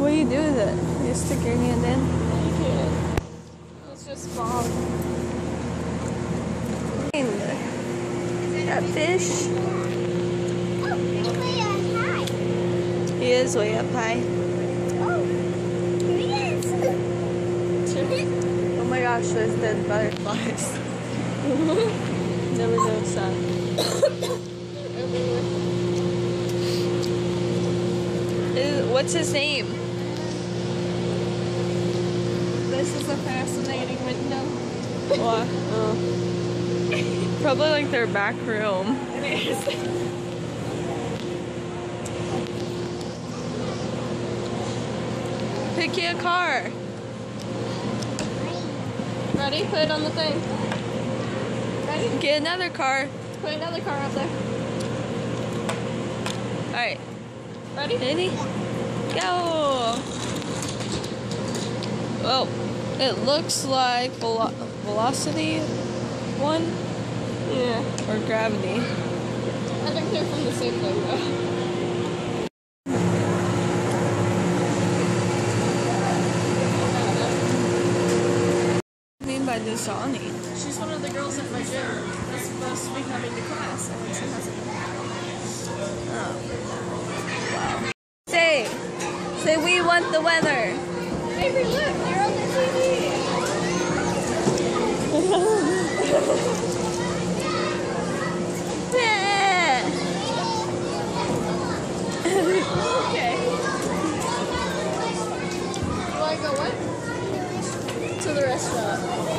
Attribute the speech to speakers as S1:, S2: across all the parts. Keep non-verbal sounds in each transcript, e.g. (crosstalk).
S1: what do you do with it? You stick your hand in?
S2: It's just fog.
S1: That fish, he is way up high. Oh my gosh, there's dead butterflies. Never noticed that. Is- What's his name?
S2: This is a fascinating window. (laughs)
S1: What? Oh. Probably like their back room.
S2: It is. (laughs)
S1: Pick you a car.
S2: Ready? Put it on the thing. Ready?
S1: Get another car.
S2: Put another car up there.
S1: Alright,
S2: Ready?
S1: ready? Go! Oh, it looks like velo- velocity one
S2: Yeah.
S1: or gravity.
S2: I think they're from the same thing though.
S1: What do you mean by Dasani?
S2: She's one of the girls at my gym that's supposed to be coming to class and she hasn't.
S1: Say, say we want the weather.
S2: Avery, look, Okay. Want to go what? To the restaurant.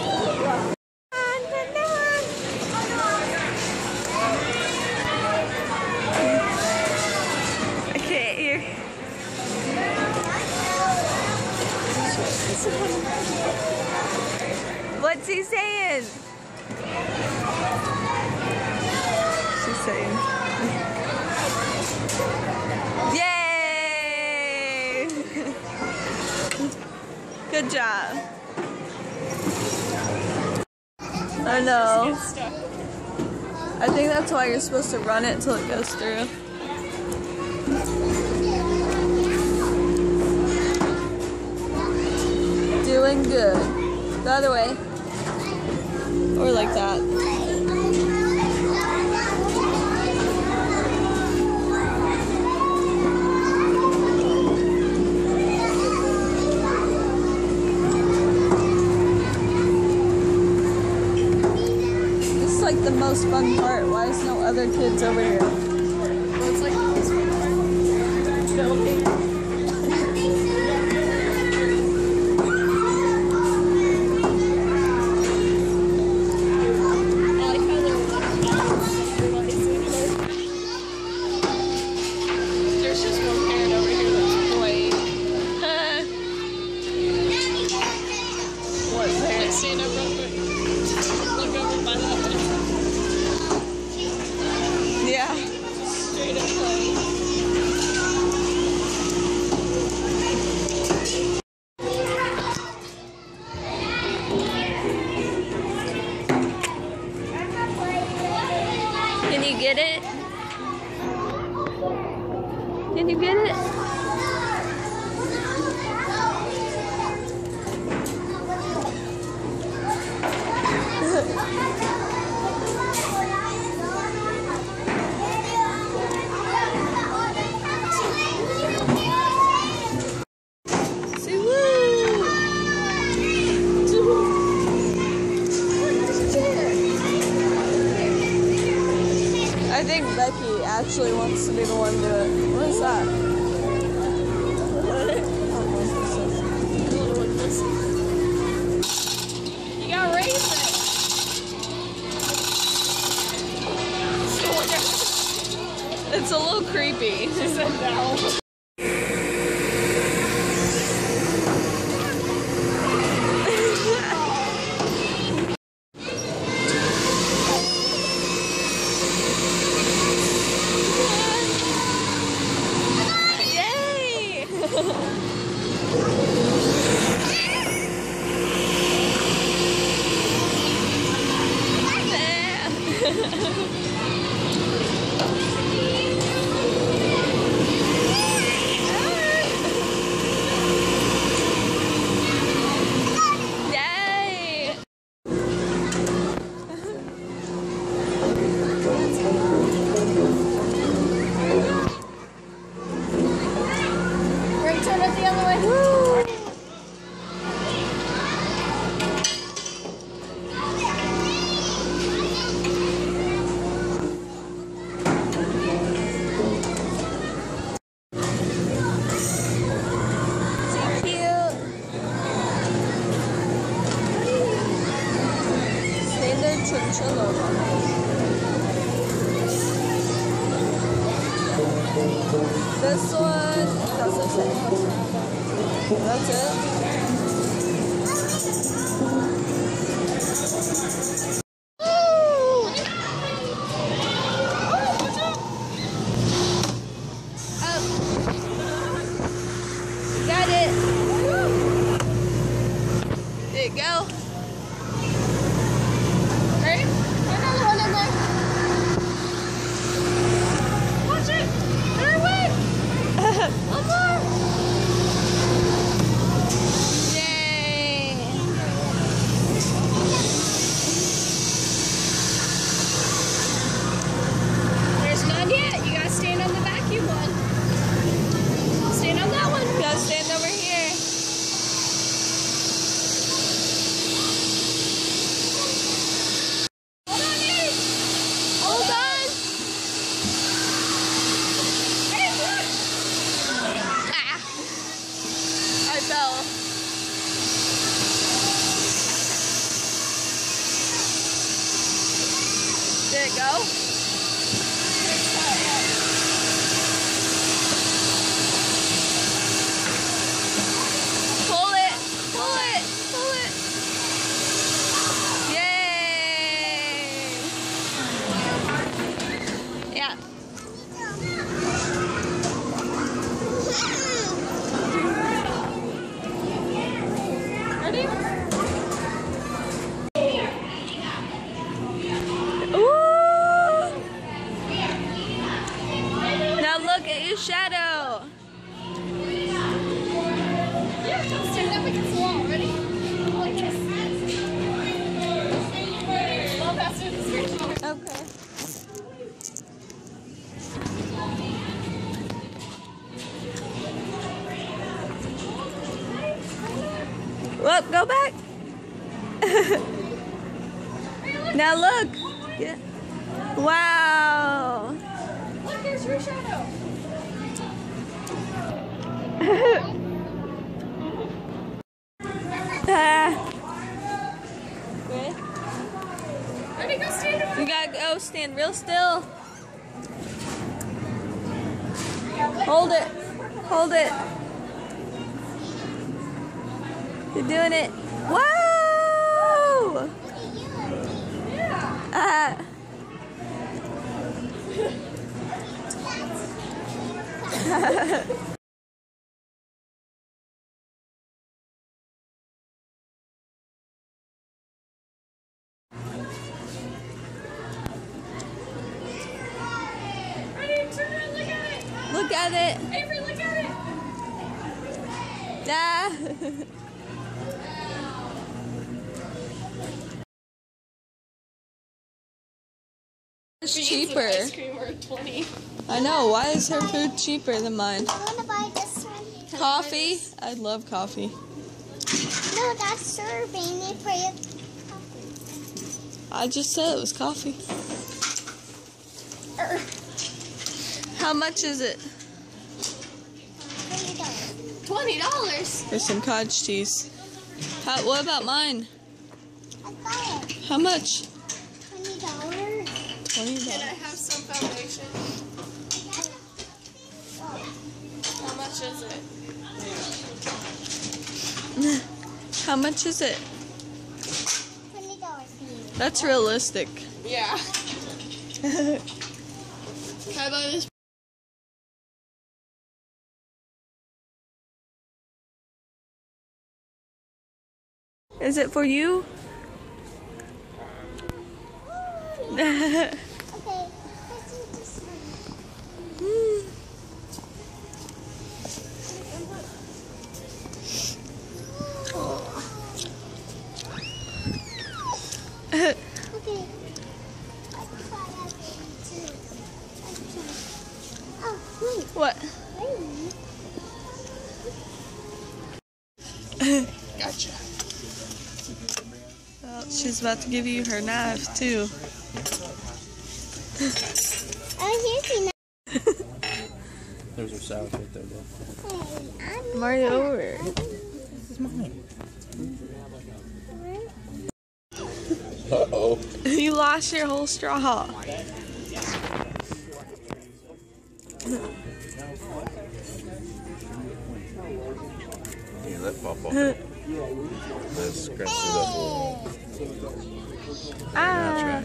S1: Good job. I know. I think that's why you're supposed to run it till it goes through. Doing good. The other way. Or like that.
S2: It's
S1: a little creepy.
S2: She said no.
S1: Yay! (laughs) chinchilla. (laughs)
S2: 你在说小时候谁偷吃
S1: 啊 Whoop, go back. (laughs) now look. Yeah. Wow.
S2: Stand
S1: real still. Hold it. Hold it. You're doing it. Whoa! Ah.
S2: Ready? (laughs)
S1: cheaper.
S2: Ice cream or 20.
S1: I know. Why is her food cheaper than mine?
S3: I want to buy this one.
S1: Coffee? I love coffee.
S3: No, that's serving it for you.
S1: I just said it was coffee.
S3: Er,
S1: How much is it?
S3: Twenty dollars.
S2: $20.
S1: There's some cottage cheese. How, what about mine?
S3: I got it.
S1: How much?
S3: Twenty dollars.
S2: Can I have some foundation? How much is it?
S1: How much is it?
S3: Twenty dollars.
S1: That's realistic.
S2: Yeah. Can I buy this?
S1: Is it for you? (laughs) (laughs)
S3: Okay. Let's do this one. Okay. I try that too. I try. Oh, wait.
S1: what?
S3: Wait.
S2: Gotcha.
S1: Well, she's about to give you her knife too.
S3: Oh, here's the
S4: There's her salad right there, Dad.
S3: knife. I'm
S1: Mario over.
S4: This is mine. Uh oh. (laughs)
S1: you lost your whole straw.
S4: Yeah, let pop off. Let's scratch it up a little.
S1: Ah.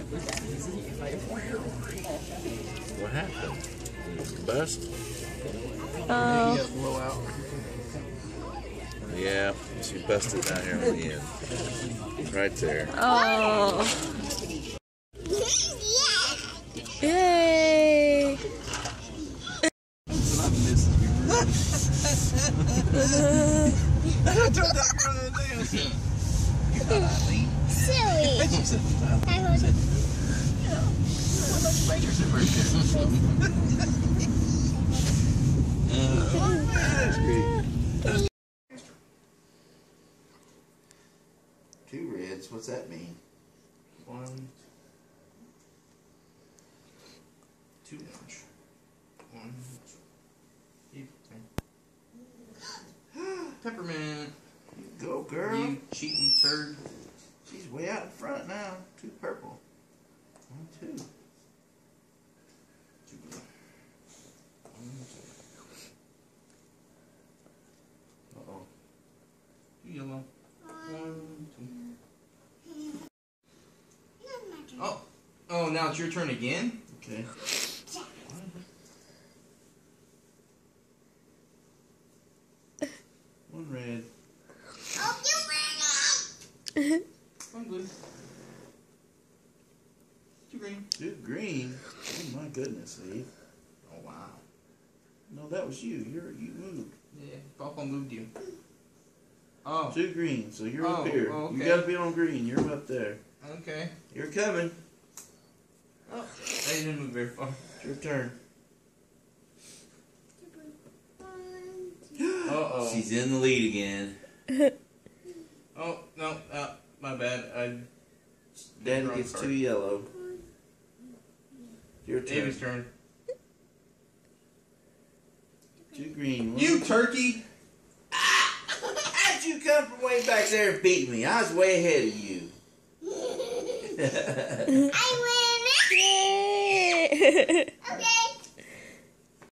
S4: What happened? Bust?
S1: Oh.
S4: Yeah, she busted down here on the end. Right there.
S1: Oh.
S5: What's that mean?
S6: One, two orange, one, two, (gasps) peppermint.
S5: Go, girl.
S6: You cheating turd.
S5: She's way out in front now. Two purple. One. Two
S6: blue. One, two. Uh oh. Two yellow. One, two. Oh, oh! Now it's your turn again.
S5: Okay. One red.
S3: Oh, you ran
S6: One blue. Two green.
S5: Two green. Oh my goodness, Eve.
S6: Oh wow.
S5: No, that was you. You're you moved.
S6: Yeah, Papa moved you. Oh,
S5: Two green, so you're up
S6: Oh,
S5: here.
S6: oh,
S5: You gotta be on green. You're up there.
S6: okay.
S5: You're coming.
S6: Oh, I didn't move very far.
S5: It's your turn.
S6: Uh oh.
S5: She's in the lead again. (laughs)
S6: Oh no, uh, my bad. I.
S5: Daddy gets
S6: card.
S5: two yellow. Your turn.
S6: David's turn.
S5: Two green. One-
S6: You turkey!
S5: How'd you come from way back there and beat me? I was way ahead of you. (laughs) (laughs)
S3: I win.
S1: Yay. (laughs)